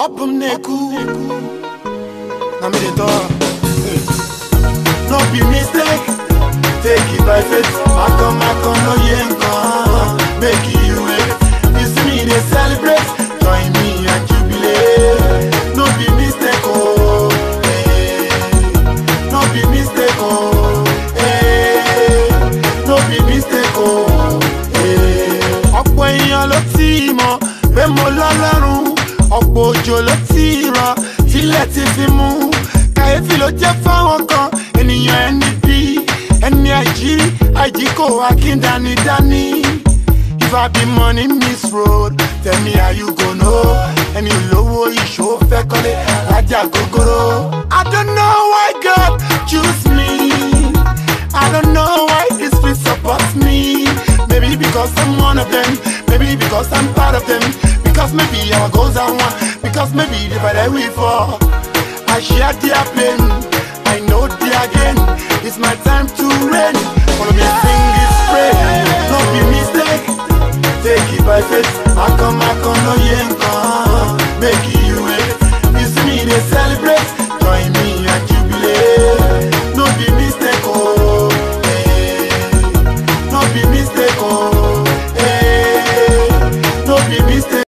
Hop m neku, na me dey talk. No be mistake, take it by faith. Akon akon no ye nkan, make you wait. Eh. You see me dey celebrate, join me at jubilee. No be mistake oh, hey. Eh. no be mistake oh, hey. Eh. no be mistake oh. Ọ̀pọ̀ èèyàn ló ti mọ̀ pé mo lọ́lọ́run ọ̀pọ̀ òjò ló ti rọ̀ tílẹ̀ ti fi mú kàyéfì ló jẹ́ fáwọn kan ènìyàn ẹni bí ẹni àjí àjí kò akíndanidání if i be money miss road tell me ẹni olówó ìṣòwò fẹ́ kọ́lé ajá gogoro. i don't know why God choose me i don't know why this spirit support me maybe because i'm one of them maybe because i'm part of them. Because maybe our goals are one Because maybe the father we fall I share their pain I know the gain It's my time to reign Follow me sing this pray Not be mistake Take it by faith I come, I come, no yank Make it